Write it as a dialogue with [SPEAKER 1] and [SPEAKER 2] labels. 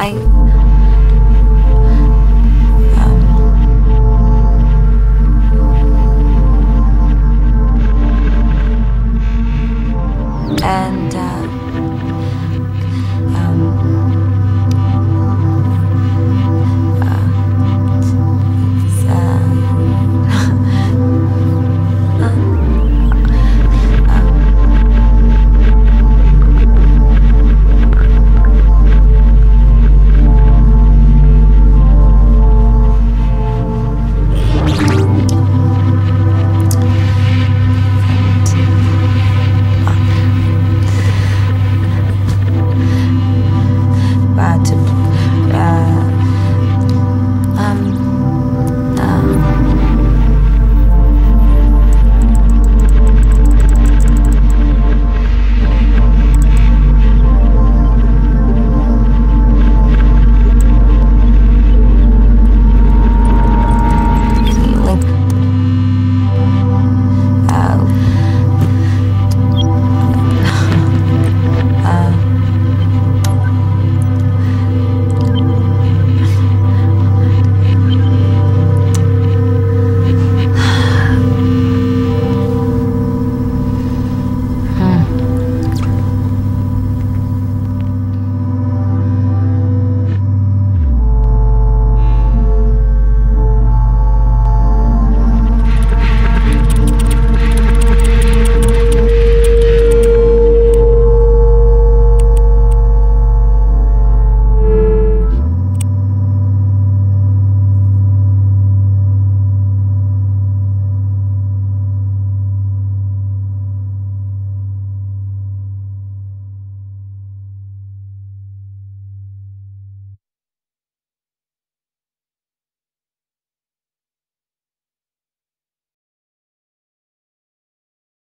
[SPEAKER 1] I. Um, and